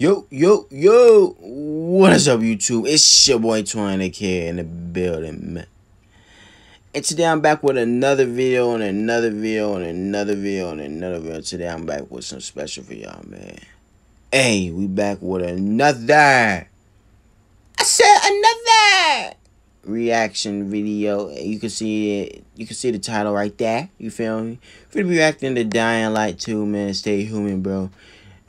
Yo, yo, yo, what is up, YouTube? It's your boy here in the building, man. And today I'm back with another video and another video and another video and another video. Today I'm back with some special for y'all, man. Hey, we back with another. I said another reaction video. You can see it. You can see the title right there. You feel me? We're reacting to Dying Light 2, man. Stay human, bro.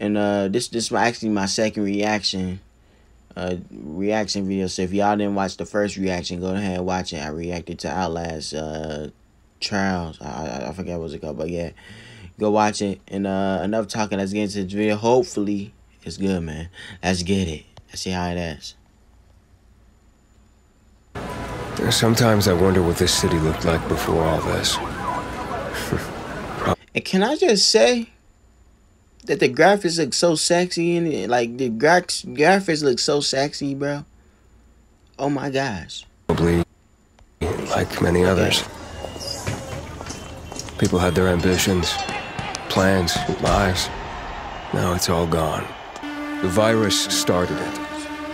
And uh, this this is actually my second reaction, uh, reaction video. So if y'all didn't watch the first reaction, go ahead and watch it. I reacted to Outlast uh, Trials. I, I forget what's it called, but yeah, go watch it. And uh, enough talking. Let's get into this video. Hopefully, it's good, man. Let's get it. Let's see how it is. Sometimes I wonder what this city looked like before all this. and can I just say? That the graphics look so sexy and it. Like the gra graphics look so sexy, bro. Oh my gosh. Probably like many others. People had their ambitions, plans, lives. Now it's all gone. The virus started it,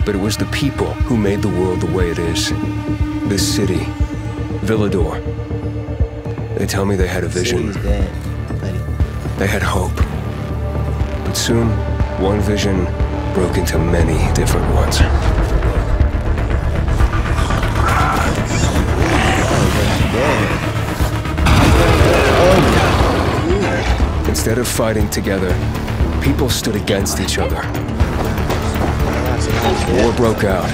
but it was the people who made the world the way it is. This city, Villedor. They tell me they had a vision. They had hope. But soon, one vision broke into many different ones. Instead of fighting together, people stood against each other. War broke out.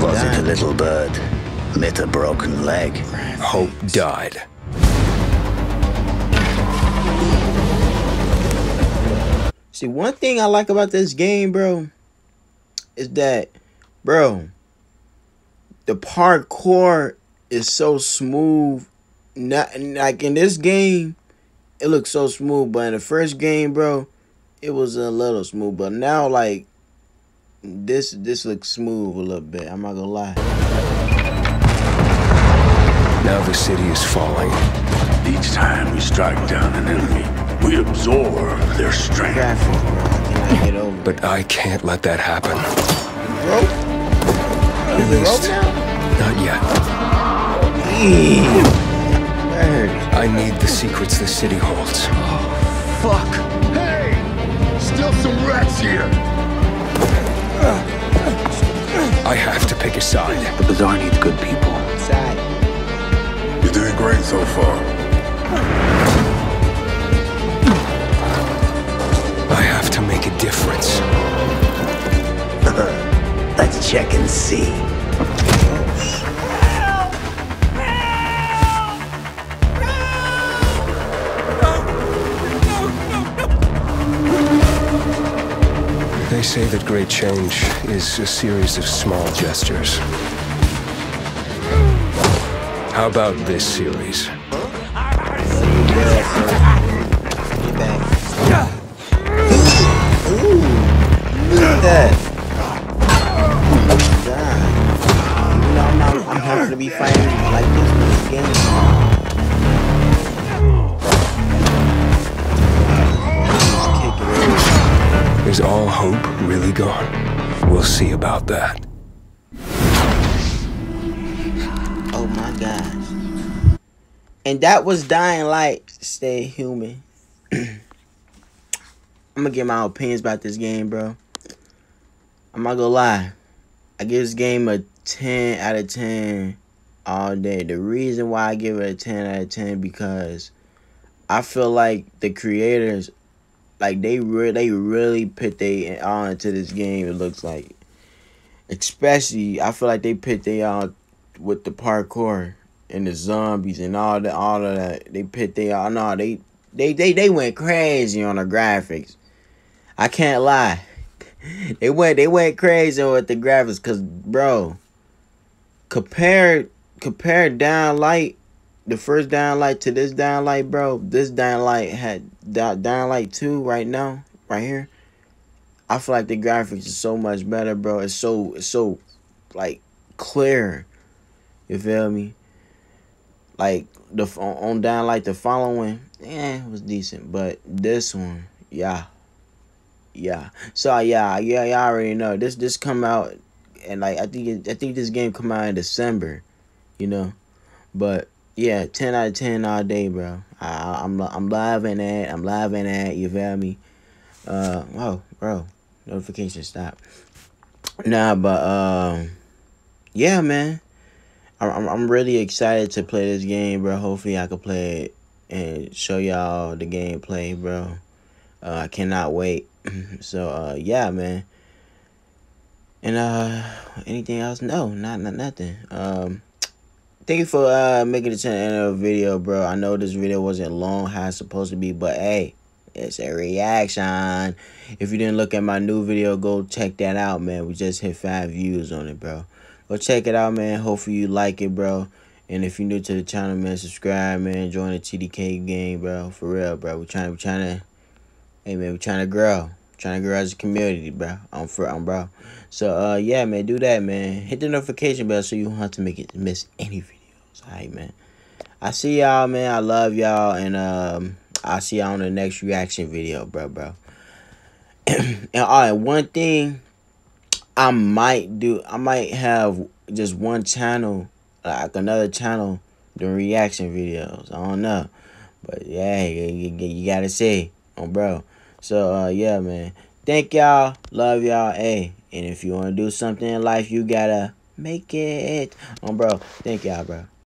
Was it a little bird? Met a broken leg? Hope died. See, one thing I like about this game, bro, is that, bro, the parkour is so smooth. Not like in this game, it looks so smooth, but in the first game, bro, it was a little smooth. But now, like, this this looks smooth a little bit. I'm not gonna lie. Now the city is falling. Each time we strike down an enemy, we absorb their strength. I but I can't let that happen. Broke? At least, not yet. I need the secrets the city holds. Oh, fuck. Hey! Still some rats here! Uh, uh, uh. I have to pick a side. The Bazaar needs good people. Side. Say that great change is a series of small gestures. How about this series? I'm not, I'm to be fighting like this in. Hope really gone? We'll see about that. Oh my gosh. And that was Dying Light. Stay human. I'm gonna get my opinions about this game, bro. I'm not gonna lie. I give this game a 10 out of 10 all day. The reason why I give it a 10 out of 10 because I feel like the creators like they really they really put they all into this game it looks like. Especially I feel like they put they all with the parkour and the zombies and all the all of that. They put they all no they they they they went crazy on the graphics. I can't lie. They went they went crazy with the graphics because bro compare compare Dying Light the first Dying Light to this Dying Light bro this Dying Light had Dying Light 2 right now right here. I feel like the graphics is so much better bro. It's so it's so like clear. You feel me? Like the on, on Dying Light the following eh, it was decent. But this one yeah. Yeah. So uh, yeah, yeah, y'all already know. This. This come out, and like I think it, I think this game come out in December, you know, but yeah, ten out of ten all day, bro. I, I'm I'm live in that. I'm live in that. You feel me? Uh, whoa, bro, notification stop. Nah, but um, yeah, man. I'm I'm really excited to play this game, bro. Hopefully, I can play it and show y'all the gameplay, bro. Uh, I cannot wait. so uh, yeah, man. And uh, anything else? No, not not nothing. Um, thank you for uh making it to the end of the video, bro. I know this video wasn't long how it's supposed to be, but hey, it's a reaction. If you didn't look at my new video, go check that out, man. We just hit five views on it, bro. Go check it out, man. Hopefully you like it, bro. And if you're new to the channel, man, subscribe, man. Join the TDK game, bro. For real, bro. We're trying, we're trying to hey man, we're trying to grow. Trying to grow as a community, bro. I'm for I'm bro. So uh yeah, man, do that, man. Hit the notification bell so you don't have to make it miss any Alright, man. I see y'all, man. I love y'all, and um, I'll see y'all on the next reaction video, bro, bro. and all right, one thing I might do, I might have just one channel, like another channel, doing reaction videos. I don't know, but yeah, you, you, you gotta see, oh, bro. So, uh, yeah, man. Thank y'all. Love y'all. Hey, and if you want to do something in life, you gotta make it. Oh, bro. Thank y'all, bro.